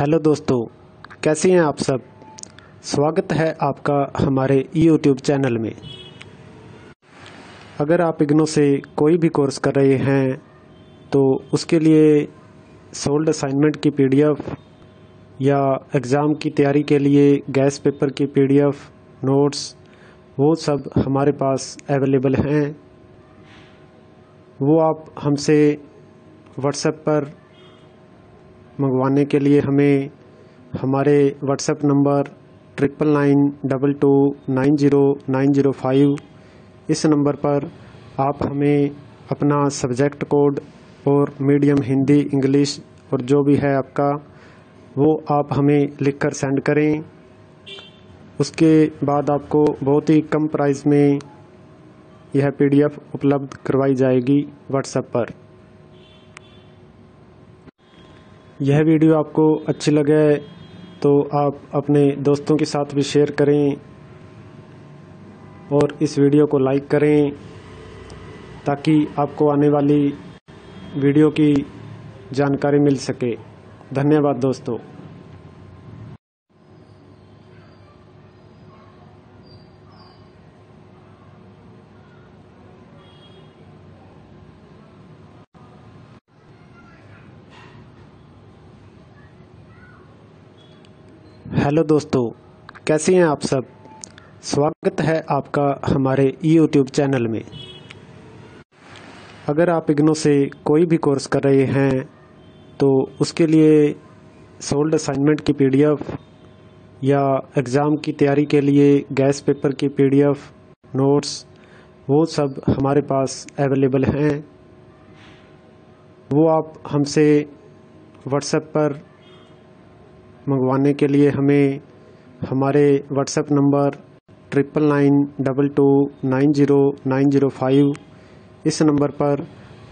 Hello दोस्तों, कैसे हैं आप सब? स्वागत है आपका हमारे यूट्यूब चैनल में। अगर आप इग्नो से कोई भी कोर्स कर रहे हैं तो उसके लिए सोल्ड असाइनमेंट की पीडीएफ या एग्ज़ाम की तैयारी के लिए गैस पेपर की पीडीएफ, नोट्स, वो सब हमारे पास अवेलेबल हैं। वो आप हमसे व्हाट्सएप पर मंगवाने के लिए हमें हमारे WhatsApp number triple nine double two nine zero nine zero five इस नंबर पर आप हमें अपना सब्जेक्ट कोड और मीडियम हिंदी इंग्लिश और जो भी है आपका, वो आप हमें लिखकर सेंड करें। उसके बाद आपको बहुत ही कम प्राइस में यह पीडीएफ उपलब्ध करवाई जाएगी व्हाट्सएप पर। यह वीडियो आपको अच्छी लगे तो आप अपने दोस्तों के साथ भी शेयर करें और इस वीडियो को लाइक करें ताकि आपको आने वाली वीडियो की जानकारी मिल सके। धन्यवाद दोस्तों। हेलो दोस्तों, कैसे हैं आप सब? स्वागत है आपका हमारे यूट्यूब चैनल में। अगर आप इग्नो से कोई भी कोर्स कर रहे हैं तो उसके लिए सोल्ड असाइनमेंट की पीडीएफ या एग्ज़ाम की तैयारी के लिए गैस पेपर की पीडीएफ, नोट्स, वो सब हमारे पास अवेलेबल हैं। वो आप हमसे व्हाट्सएप पर मंगवाने के लिए हमें हमारे WhatsApp number triple nine double two nine zero nine zero five इस नंबर पर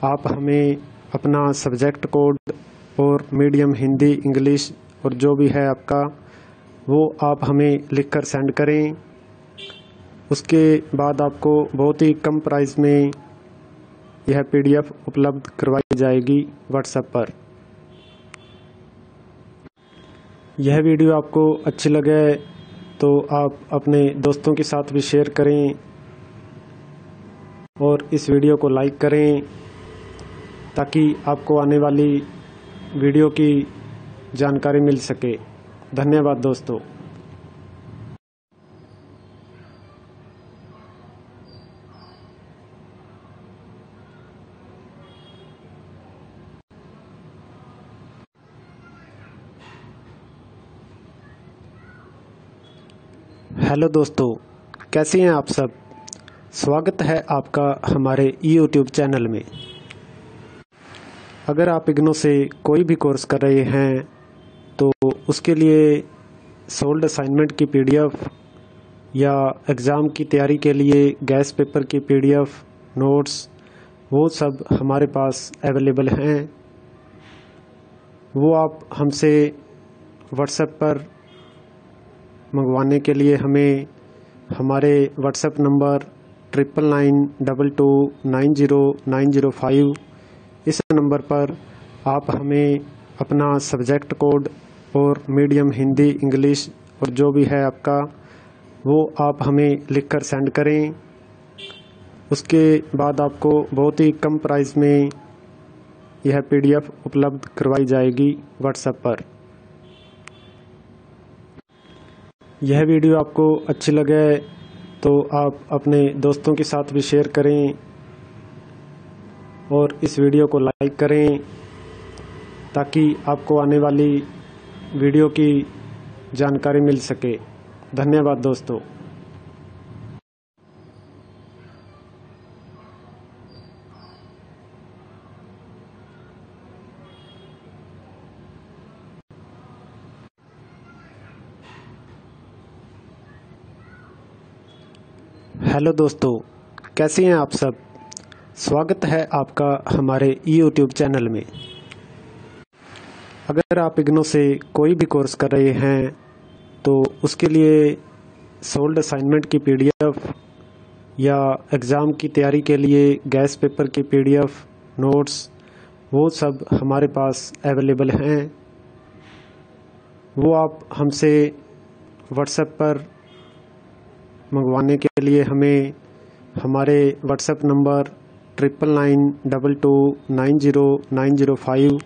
आप हमें अपना सब्जेक्ट कोड और मीडियम हिंदी इंग्लिश और जो भी है आपका, वो आप हमें लिखकर सेंड करें। उसके बाद आपको बहुत ही कम प्राइस में यह पीडीएफ उपलब्ध करवाई जाएगी व्हाट्सएप पर। यह वीडियो आपको अच्छी लगे तो आप अपने दोस्तों के साथ भी शेयर करें और इस वीडियो को लाइक करें ताकि आपको आने वाली वीडियो की जानकारी मिल सके। धन्यवाद दोस्तों। हेलो दोस्तों, कैसे हैं आप सब? स्वागत है आपका हमारे यूट्यूब चैनल में। अगर आप इग्नो से कोई भी कोर्स कर रहे हैं तो उसके लिए सोल्ड असाइनमेंट की पीडीएफ या एग्ज़ाम की तैयारी के लिए गैस पेपर की पीडीएफ, नोट्स, वो सब हमारे पास अवेलेबल हैं। वो आप हमसे व्हाट्सएप पर मंगवाने के लिए हमें हमारे WhatsApp number triple nine double two nine zero nine zero five इस नंबर पर आप हमें अपना सब्जेक्ट कोड और मीडियम हिंदी इंग्लिश और जो भी है आपका, वो आप हमें लिखकर सेंड करें। उसके बाद आपको बहुत ही कम प्राइस में यह पीडीएफ उपलब्ध करवाई जाएगी व्हाट्सएप पर। यह वीडियो आपको अच्छी लगे तो आप अपने दोस्तों के साथ भी शेयर करें और इस वीडियो को लाइक करें ताकि आपको आने वाली वीडियो की जानकारी मिल सके। धन्यवाद दोस्तों। हेलो दोस्तों, कैसे हैं आप सब? स्वागत है आपका हमारे यूट्यूब चैनल में। अगर आप इग्नो से कोई भी कोर्स कर रहे हैं तो उसके लिए सोल्ड असाइनमेंट की पीडीएफ या एग्ज़ाम की तैयारी के लिए गैस पेपर की पीडीएफ, नोट्स, वो सब हमारे पास अवेलेबल हैं। वो आप हमसे व्हाट्सएप पर मंगवाने के लिए हमें हमारे WhatsApp number triple nine double two nine zero nine zero five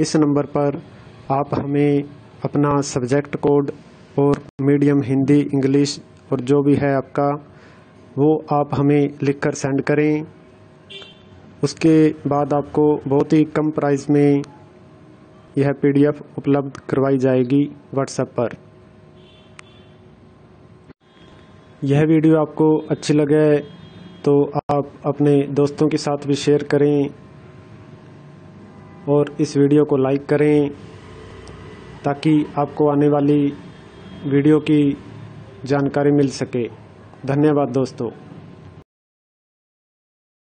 इस नंबर पर आप हमें अपना सब्जेक्ट कोड और मीडियम हिंदी इंग्लिश और जो भी है आपका, वो आप हमें लिखकर सेंड करें। उसके बाद आपको बहुत ही कम प्राइस में यह पीडीएफ उपलब्ध करवाई जाएगी व्हाट्सएप पर। यह वीडियो आपको अच्छी लगे तो आप अपने दोस्तों के साथ भी शेयर करें और इस वीडियो को लाइक करें ताकि आपको आने वाली वीडियो की जानकारी मिल सके। धन्यवाद दोस्तों।